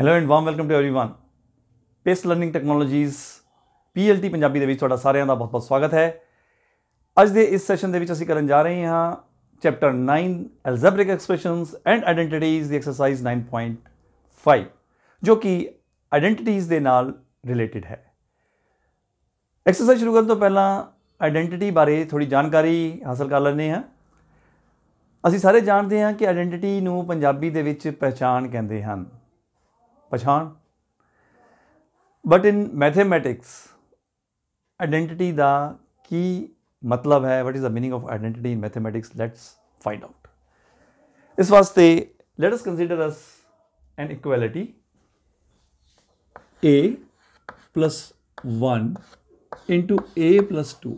hello and warm welcome to everyone pace learning technologies PLT Punjabi ਦੇ ਵਿੱਚ ਤੁਹਾਡਾ ਸਾਰਿਆਂ ਦਾ ਬਹੁਤ-ਬਹੁਤ ਸਵਾਗਤ ਹੈ ਅੱਜ ਦੇ ਇਸ ਸੈਸ਼ਨ ਦੇ ਵਿੱਚ ਅਸੀਂ ਕਰਨ ਜਾ ਰਹੇ ਹਾਂ chapter 9 algebraic expressions and identities the exercise 9.5 ਜੋ ਕਿ ਆਇਡੈਂਟੀਟੀਜ਼ ਦੇ ਨਾਲ ਰਿਲੇਟਡ ਹੈ ਐਕਸਰਸਾਈਜ਼ ਸ਼ੁਰੂ ਕਰਨ ਤੋਂ ਪਹਿਲਾਂ ਆਇਡੈਂਟੀਟੀ ਬਾਰੇ ਥੋੜੀ ਜਾਣਕਾਰੀ ਹਾਸਲ ਕਰ ਲੈਂਦੇ ਹਾਂ ਅਸੀਂ ਸਾਰੇ ਜਾਣਦੇ ਹਾਂ ਕਿ ਆਇਡੈਂਟੀਟੀ ਨੂੰ ਪੰਜਾਬੀ ਦੇ ਵਿੱਚ ਪਹਿਚਾਨ ਕਹਿੰਦੇ ਹਨ पछाण बट इन मैथेमैटिक्स आइडेंटिटी का की मतलब है what is the meaning of identity in mathematics let's find out इस वास्ते let us consider as an equality a plus one into a plus two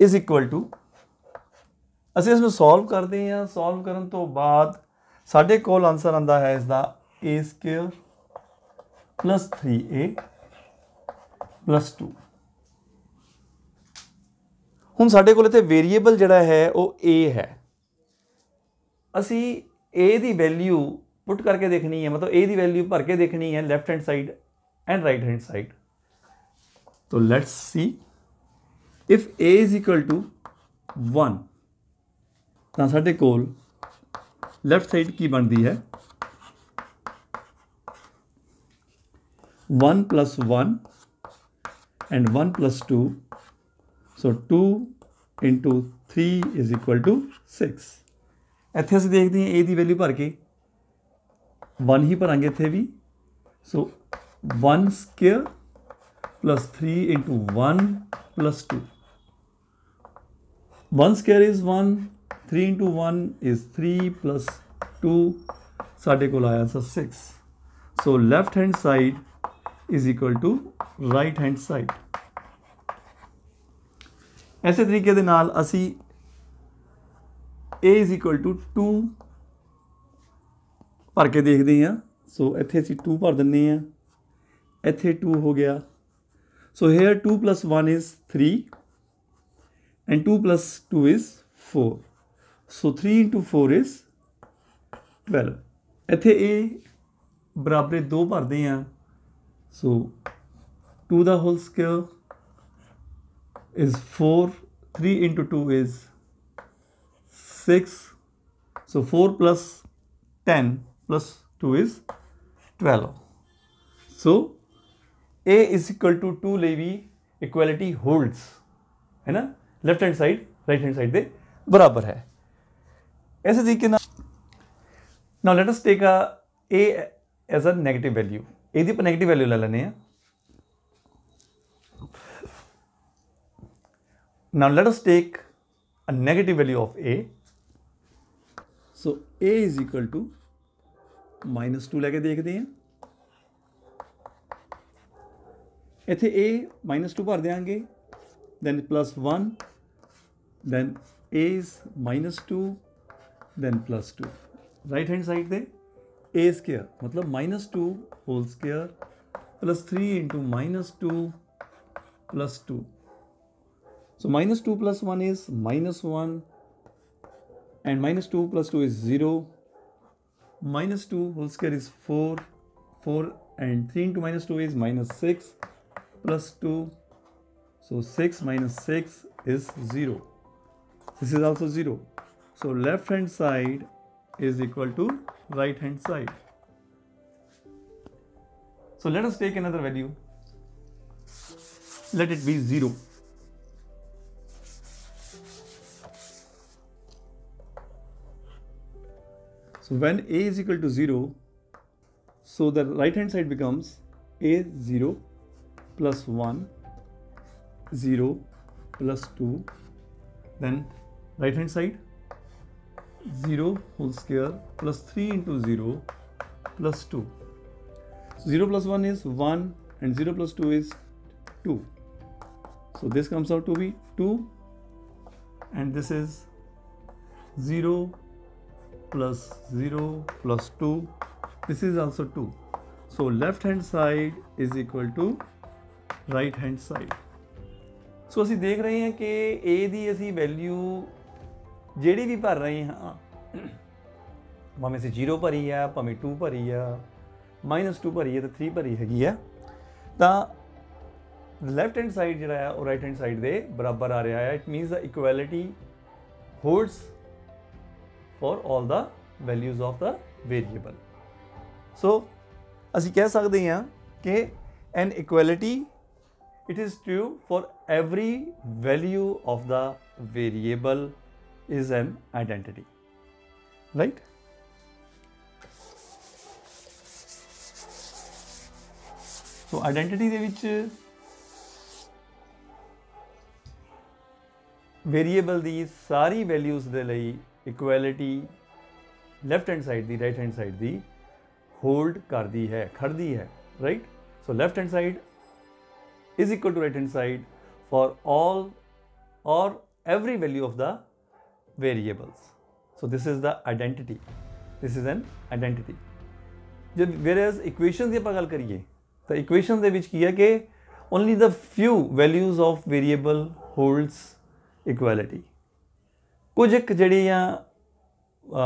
is equal to असं इस solve करते हैं सोल्व करने तो बाद ਸਾਡੇ ਕੋਲ ਆਨਸਰ ਆਂਦਾ ਹੈ ਇਸ ਦਾ a ਸਕੁਅਰ 3a 2 ਹੁਣ ਸਾਡੇ ਕੋਲ ਇੱਥੇ ਵੇਰੀਏਬਲ ਜਿਹੜਾ ਹੈ ਉਹ a ਹੈ ਅਸੀਂ a ਦੀ ਵੈਲਿਊ ਪੁੱਟ ਕਰਕੇ ਦੇਖਣੀ ਹੈ ਮਤਲਬ a ਦੀ ਵੈਲਿਊ ਭਰ ਕੇ ਦੇਖਣੀ ਹੈ left hand side and right hand side तो let's see if a is equal to 1 ਤਾਂ ਸਾਡੇ ਕੋਲ ਲੈਫਟ ਸਾਈਡ ਕੀ ਬਣਦੀ ਹੈ 1 plus 1 and 1 plus 2 so 2 into 3 is equal to 6 ਇੱਥੇ ਅਸੀਂ ਦੇਖਦੇ ਹਾਂ a ਦੀ ਵੈਲਿਊ ਭਰ ਕੇ 1 ਹੀ ਭਰਾਂਗੇ ਇੱਥੇ ਵੀ so 1 square plus 3 into 1 plus 2 1 square is 1 3 into 1 is 3 plus 2 ਸਾਡੇ ਕੋਲ ਆਇਆ sir 6 so left hand side is equal to right hand side ਐਸੇ ਤਰੀਕੇ ਦੇ ਨਾਲ ਅਸੀਂ a is equal to 2 ਭਰ ਕੇ ਦੇਖਦੇ ਹਾਂ ਸੋ ਇੱਥੇ ਅਸੀਂ 2 ਭਰ ਦਿੰਨੇ ਆ ਇੱਥੇ 2 ਹੋ ਗਿਆ So here 2 plus 1 is 3 and 2 plus 2 is 4. So 3 into 4 is 12. ਇੱਥੇ a ਬਰਾਬਰ 2 ਭਰਦੇ ਆ ਸੋ 2 ਦਾ whole square is 4 3 into 2 is 6 so 4 plus 10 plus 2 is 12 so a is equal to 2 ਲਈ ਵੀ ਇਕੁਐਲਿਟੀ ਹੋਲਡਸ ਹੈ ਨਾ left hand side right hand side ਦੇ ਬਰਾਬਰ ऐसे तरीके ना now let us take a a as a negative value ਇਹਦੀ ਪਰ 네ਗੇਟਿਵ ਵੈਲਿਊ ਲੈ ਲੈਨੇ ਆ now let us take a negative value of a so a is equal to minus 2 ਲੈ ਕੇ ਦੇਖਦੇ ਆ ਇੱਥੇ a minus 2 ਭਰ ਦੇਾਂਗੇ then plus 1 then a is minus 2 then plus 2 right hand side ਤੇ a square मतलब minus 2 whole square plus 3 into minus 2 plus 2 so minus 2 plus 1 is minus 1 and minus 2 plus 2 is 0 minus 2 whole square is 4 4 and 3 into minus 2 is minus 6 plus 2 so 6 minus 6 is 0 this is also 0 so left hand side is equal to right hand side. So let us take another value. Let it be 0 so when a is equal to 0 so the right hand side becomes a 0 plus 1 0 plus 2 then right hand side 0 whole square plus 3 into 0 plus 2 so 0 plus 1 is 1 and 0 plus 2 is 2 so this comes out to be 2 and this is 0 plus 0 plus 2 this is also 2 so left hand side is equal to right hand side ਸੋ ਅਸੀਂ ਦੇਖ ਰਹੇ ਹਾਂ ਕਿ a ਦੀ ਅਸੀਂ value ਜਿਹੜੀ ਵੀ ਭਰ ਰਹੇ ਹਾਂ, ਭਾਵੇਂ ਅਸੀਂ 0 ਭਰੀ ਆ, ਭਾਵੇਂ 2 ਭਰੀ ਆ -2 ਭਰੀ ਹੈ ਤੇ 3 ਭਰੀ ਹੈਗੀ ਆ, ਤਾਂ ਲੈਫਟ ਹੈਂਡ ਸਾਈਡ ਜਿਹੜਾ ਆ, ਉਹ ਰਾਈਟ ਹੈਂਡ ਸਾਈਡ ਦੇ ਬਰਾਬਰ ਆ ਰਿਹਾ ਹੈ it means the equality holds for 올 the values of the variable so ਅਸੀਂ ਕਹਿ ਸਕਦੇ ਹਾਂ ਕਿ an equality it is true for every value of the variable is an identity right so identity ਦੇ ਵਿੱਚ ਵੇਰੀਏਬਲ ਦੀ ਸਾਰੀ ਵੈਲਿਊਜ਼ ਦੇ ਲਈ equality left hand side ਦੀ right hand side ਦੀ hold ਕਰਦੀ ਹੈ ਖੜਦੀ ਹੈ right so left hand side is equal to right hand side for all or every value of the variables. So this is the identity. This is an identity. ਜਦ whereas equations ਦੀ ਆਪਾਂ ਗੱਲ ਕਰੀਏ ਤਾਂ ਇਕੁਏਸ਼ਨ ਦੇ ਵਿੱਚ ਕੀ ਹੈ ਕਿ only the few values of variable holds equality ਕੁਝ ਇੱਕ ਜਿਹੜੀਆਂ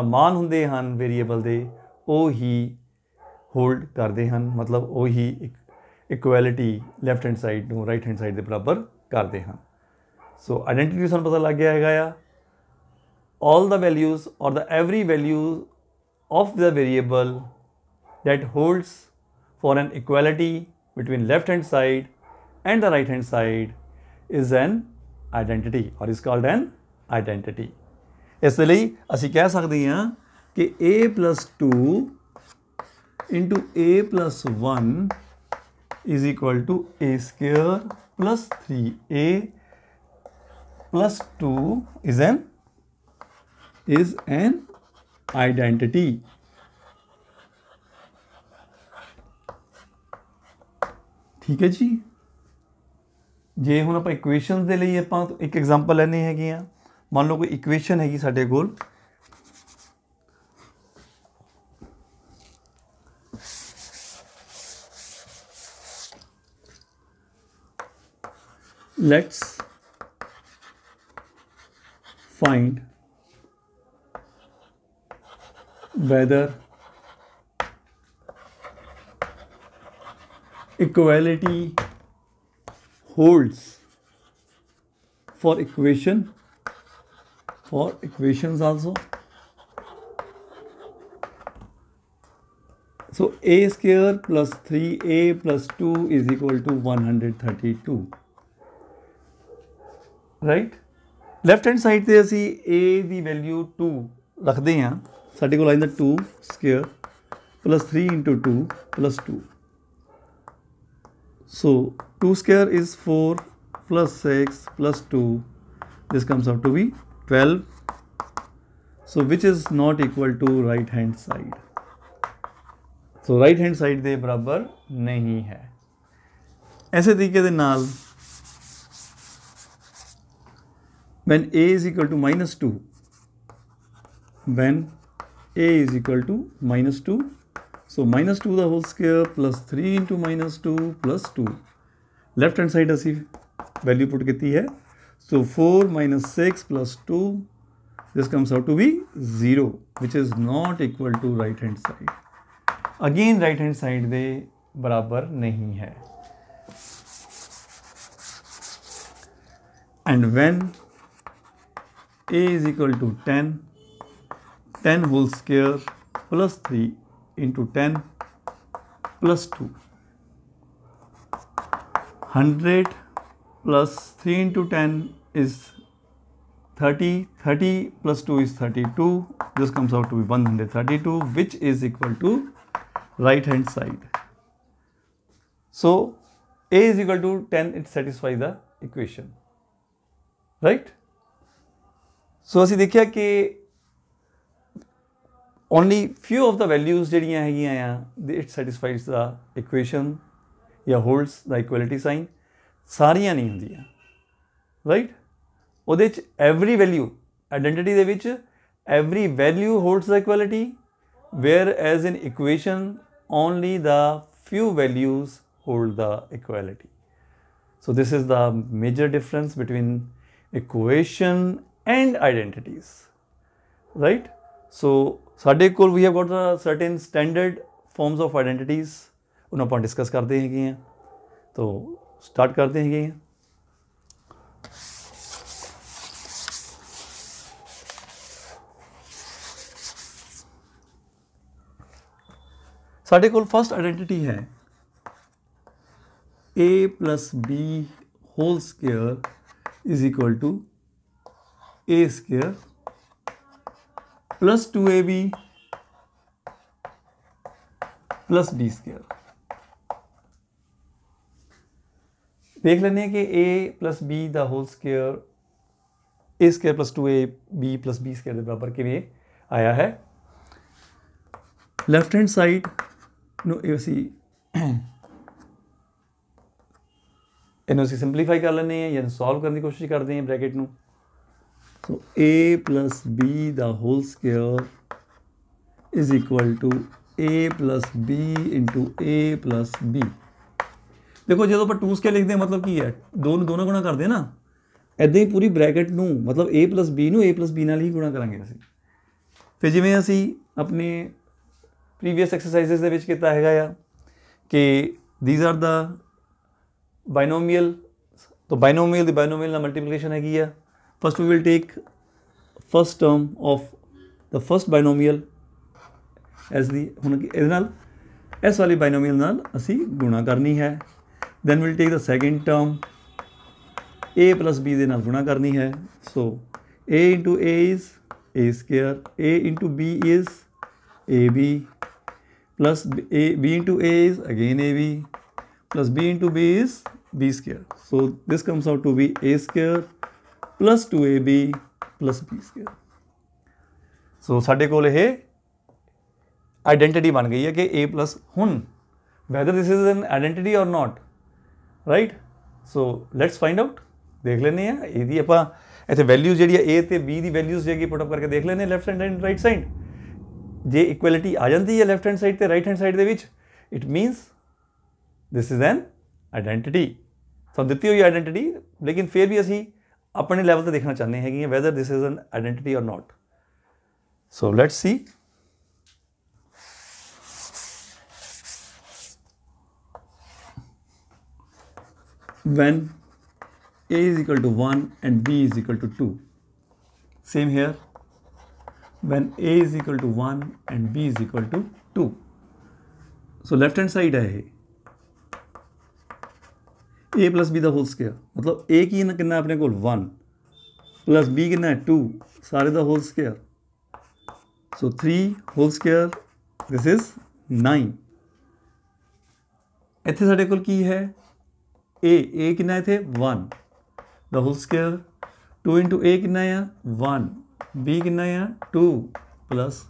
ਮਾਨ ਹੁੰਦੇ ਹਨ ਵੇਰੀਏਬਲ ਦੇ ਉਹ ਹੀ ਹੋਲਡ ਕਰਦੇ ਹਨ ਮਤਲਬ ਉਹ ਹੀ ਇਕੁਐਲਿਟੀ ਲੈਫਟ ਹੈਂਡ ਸਾਈਡ ਨੂੰ ਰਾਈਟ ਹੈਂਡ ਸਾਈਡ ਦੇ ਬਰਾਬਰ ਕਰਦੇ ਹਨ ਸੋ ਆਇਡੈਂਟੀਟੀ ਸਾਨੂੰ ਪਤਾ ਲੱਗ ਗਿਆ ਹੈਗਾ ਆ all the values or the every value of the variable that holds for an equality between left hand side and the right hand side is an identity or is called an identity ਇਸ ਲਈ ਅਸੀਂ ਕਹਿ ਸਕਦੇ ਹਾਂ ਕਿ a 2 into a 1 is equal to a square plus 3a plus 2 is an is an identity ਠੀਕ ਹੈ ਜੀ ਜੇ ਹੁਣ ਆਪਾਂ ਇਕੁਏਸ਼ਨਸ ਦੇ ਲਈ ਆਪਾਂ ਇੱਕ ਐਗਜ਼ਾਮਪਲ ਲੈਣੇ ਹੈਗੇ ਆ ਮੰਨ ਲਓ ਕੋਈ ਇਕੁਏਸ਼ਨ ਹੈਗੀ ਸਾਡੇ ਕੋਲ let's find whether equality holds for equation for equations also so a square plus 3a plus 2 is equal to 132 right left hand side there see a the value 2 रख दें यहाँ ਸਾਡੇ ਕੋਲ ਆ ਜਾਂਦਾ 2 square plus 3 into 2 plus 2 so 2 square is 4 plus 6 plus 2 this comes out to be 12 so which is not equal to right hand side so right hand side ਦੇ ਬਰਾਬਰ ਨਹੀਂ ਹੈ ਐਸੇ ਤਰੀਕੇ ਦੇ ਨਾਲ when a is equal to minus 2 when a is equal to minus 2. So minus 2 the whole square plus 3 into minus 2 plus 2. Left hand side ऐसी value put कितनी है So 4 minus 6 plus 2 this comes out to be 0 which is not equal to right hand side. Again right hand side दे बराबर नहीं है And when a is equal to 10 ten whole square plus three into ten plus two hundred plus three into ten is thirty thirty plus two is thirty two this comes out to be one hundred thirty two which is equal to right hand side so A is equal to ten it satisfy the equation right so असी देखिए कि only few of the values ਜਿਹੜੀਆਂ ਹੈਗੀਆਂ ਆ ਦੇ it satisfies the equation ਜਾਂ holds the equality sign ਸਾਰੀਆਂ ਨਹੀਂ ਹੁੰਦੀਆਂ ਰਾਈਟ ਉਹਦੇ ਚ ਐਵਰੀ ਵੈਲਿਊ ਆਇਡੈਂਟੀਟੀ ਦੇ ਵਿੱਚ every value holds the equality where as in equation only the few values hold the equality. So this is the major difference between equation and identities, right? ਸੋ ਸਾਡੇ ਕੋਲ ਵੀ have got a certain standard forms of identities ਉਹਨਾਂ ਆਪਾਂ discuss ਕਰਦੇ ਹੈਗੇ ਆ ਤੋ start ਕਰਦੇ ਹੈਗੇ ਆ ਸਾਡੇ ਕੋਲ ਫਸਟ ਆਇਡੈਂਟੀਟੀ ਹੈ a plus b whole square is equal to a plus two a b plus b square देख लेने के a plus b the whole square a square plus two a, b plus b square बराबर के लिए आया है। Left hand side, no, a, see कर लेने हैं या सॉल्व करने की कोशिश करते हैं ब्रैकेट में so a b the whole square is equal to a plus b into a plus b. ਦੇਖੋ, ਜਦੋਂ ਆਪਾਂ 2 ਸਕੇਅਰ ਲਿਖਦੇ ਹਾਂ, ਮਤਲਬ ਕੀ ਹੈ? ਦੋ ਨੂੰ ਦੋਨਾਂ ਗੁਣਾ ਕਰਦੇ ਹਾਂ ਨਾ ਐਦਾਂ ਹੀ ਪੂਰੀ ਬ੍ਰੈਕਟ ਨੂੰ ਮਤਲਬ a b ਨੂੰ a b ਨਾਲ ਹੀ ਗੁਣਾ ਕਰਾਂਗੇ ਅਸੀਂ। ਫਿਰ ਜਿਵੇਂ ਅਸੀਂ ਆਪਣੇ ਪ੍ਰੀਵੀਅਸ ਐਕਸਰਸਾਈਜ਼ਸ ਦੇ ਵਿੱਚ ਕੀਤਾ ਹੈਗਾ ਆ ਕਿ ਥੀਸ ਆਰ ਦਾ ਬਾਇਨੋਮੀਅਲ तो binomial the binomial ਨਾਲ ਮਲਟੀਪਲੀਕੇਸ਼ਨ ਹੈਗੀ ਆ। first we will take first term of the first binomial as the ਹੁਣ ਇਹਦੇ ਨਾਲ ਇਸ ਵਾਲੀ binomial ਨਾਲ ਅਸੀਂ ਗੁਣਾ ਕਰਨੀ ਹੈ then we'll take the second term a plus b ਦੇ ਨਾਲ ਗੁਣਾ ਕਰਨੀ ਹੈ so a into a is a square a into b is ab plus a b into a is again ab plus b into b is b square. So this comes out to be a square plus 2ab plus b square. So ਸਾਡੇ ਕੋਲ ਇਹ identity ਬਣ ਗਈ ਹੈ ਕਿ a plus ਹੁਣ whether this is an identity or not right so let's find out ਦੇਖ ਲੈਨੇ ਆ ਇਹਦੀ ਆਪਾਂ ਇੱਥੇ ਵੈਲਿਊ ਜਿਹੜੀ ਹੈ a ਤੇ b ਦੀ ਵੈਲਿਊਜ਼ ਜਿਹੜੀ ਪੁੱਟ ਅਪ ਕਰਕੇ ਦੇਖ ਲੈਨੇ left hand and right side ਜੇ ਇਕੁਐਲਿਟੀ ਆ ਜਾਂਦੀ ਹੈ ਲੈਫਟ ਹੈਂਡ ਸਾਈਡ ਤੇ ਰਾਈਟ ਹੈਂਡ ਸਾਈਡ ਦੇ ਵਿੱਚ it means this is an identity ਸਾਨੂੰ ਦਿੱਤੀ ਹੋਈ ਆਇਡੈਂਟੀਟੀ ਲੇਕਿਨ ਫਿਰ ਵੀ ਅਸੀਂ ਆਪਣੇ ਲੈਵਲ ਤੇ ਦੇਖਣਾ ਚਾਹੁੰਦੇ ਹੈਗੇ whether this is an identity or not so let's see when a is equal to 1 and b is equal to 2 same here when a is equal to 1 and b is equal to 2 so left hand side है a plus b ਦਾ whole square ਮਤਲਬ a ਕੀ ਨਾ ਕਿੰਨਾ ਆਪਣੇ ਕੋਲ 1 plus b ਕਿੰਨਾ ਹੈ 2 ਸਾਰੇ ਦਾ whole square so 3 whole square this is 9 ਇੱਥੇ ਸਾਡੇ ਕੋਲ ਕੀ ਹੈ a a ਕਿੰਨਾ ਇੱਥੇ 1 ਦਾ ਹੋਲ ਸਕੁਅਰ 2 a ਕਿੰਨਾ ਆ 1 b ਕਿੰਨਾ ਆ 2 plus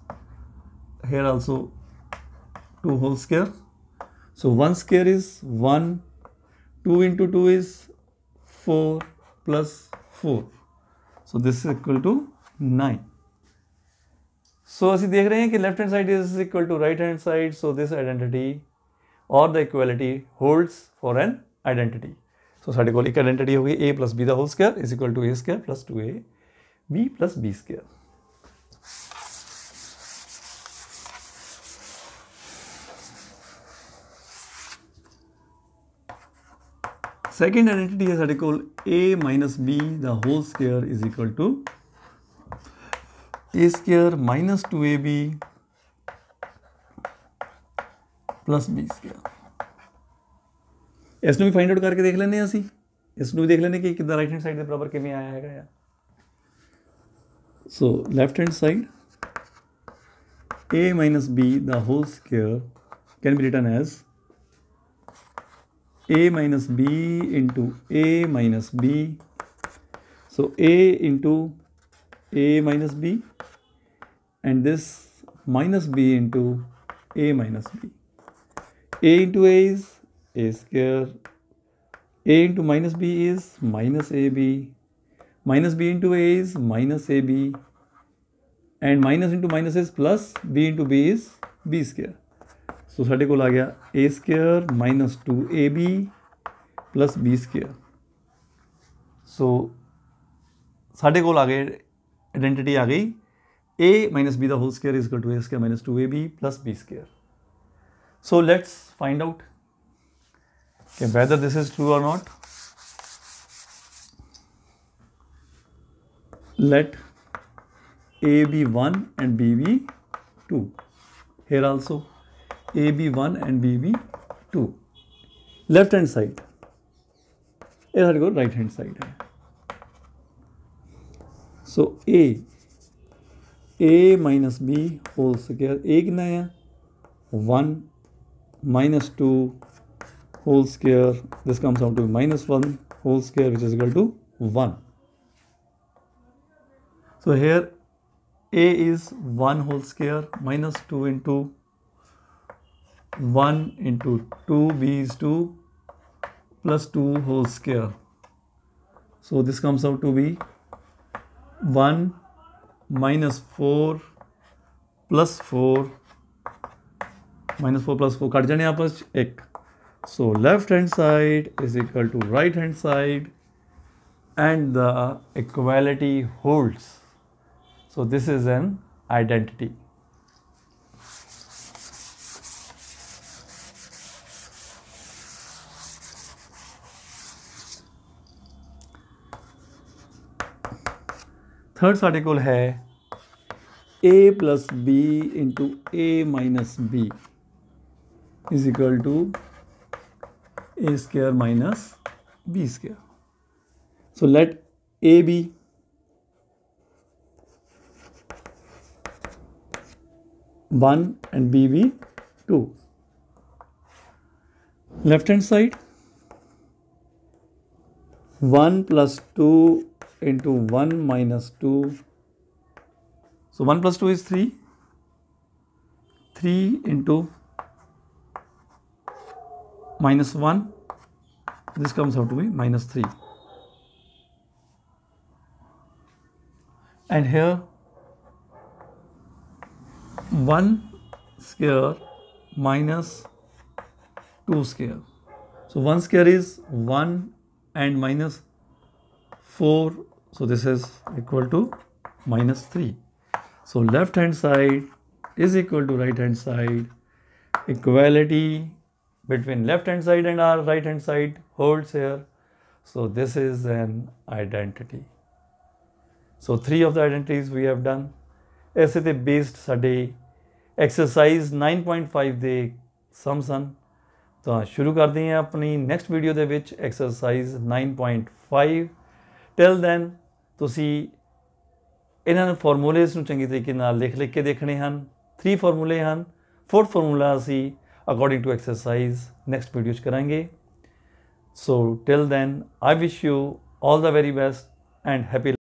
here also 2 whole square so 1 square is 1 2 into 2 is 4 plus 4 so this is equal to 9 so ਅਸੀਂ ਦੇਖ ਰਹੇ ਹਾਂ ਕਿ left hand side is equal to right hand side so this identity or the equality holds for an identity so ਸਾਡੇ ਕੋਲ ਇੱਕ identity ਹੋ ਗਈ a plus b the whole square is equal to a square plus 2a b plus b square second identity ਹੈ ਸਾਡੇ ਕੋਲ a minus b the whole square is equal to a square minus 2ab plus b square ਇਸ ਨੂੰ ਵੀ find out ਕਰਕੇ ਦੇਖ ਲੈਂਦੇ ਹਾਂ ਅਸੀਂ ਇਸ ਨੂੰ ਵੀ ਦੇਖ ਲੈਂਦੇ ਕਿ ਕਿੱਦਾਂ ਰਾਈਟ ਹੈਂਡ ਸਾਈਡ ਦੇ ਬਰਾਬਰ ਕਿਵੇਂ ਆਇਆ ਹੈਗਾ ਆ so left hand side a minus b the whole square can be written as a minus b into a minus b. So a into a minus b and this minus b into a minus b. A into a is a square. A into minus b is minus ab minus b into a is minus ab and minus into minus is plus b into b is b square so साडे को आ गया a square minus two a b plus b square so साडे को आ गए identity आ गई. A minus b the whole square is two a square minus two a b plus b square so let's find out के whether this is true और not let a b one and b b two here also a be 1 and b be 2. Left hand side. इधर को right hand side है so A A minus B whole square A कितना है one minus two whole square this comes out to minus 1 whole square which is equal to 1 so here a is 1 whole square minus 2 into 1 into 2 b is 2 plus 2 whole square. So this comes out to be 1 minus 4 plus 4 minus 4 plus 4 cut जाने आपस एक so left hand side is equal to right hand side and the equality holds so this is an identity Third साढ़े को है a plus b into a minus b is equal to a square minus b square so let a b one and b b two left hand side one plus two into 1 minus 2. So 1 plus 2 is 3. 3 into minus 1. This comes out to be minus 3. And here 1 square minus 2 square. So 1 square is 1 and minus 4 so this is equal to minus 3. So left hand side is equal to right hand side. Equality between left hand side and our right hand side holds here. So this is an identity. So three of the identities we have done. ਐਸੇ ਤੇ based ਸਾਡੇ exercise 9.5 ਦੇ ਸਮ ਸਨ ਤਾਂ ਸ਼ੁਰੂ ਕਰਦੇ ਹਾਂ ਆਪਣੀ next video ਦੇ ਵਿੱਚ ਐਕਸਰਸਾਈਜ਼ 9.5 ਟਿਲ ਦੈਨ ਤੁਸੀਂ ਇਹਨਾਂ ਨੂੰ ਫਾਰਮੂਲੇਸ ਨੂੰ ਚੰਗੀ ਤਰੀਕੇ ਨਾਲ ਲਿਖ ਲਿਖ ਕੇ ਦੇਖਣੇ ਹਨ। 3 ਫਾਰਮੂਲੇ ਹਨ। ਫੋਰਥ ਫਾਰਮੂਲਾ ਅਸੀਂ according to exercise next video 'ਚ ਕਰਾਂਗੇ। So till then I wish you all the very best and happy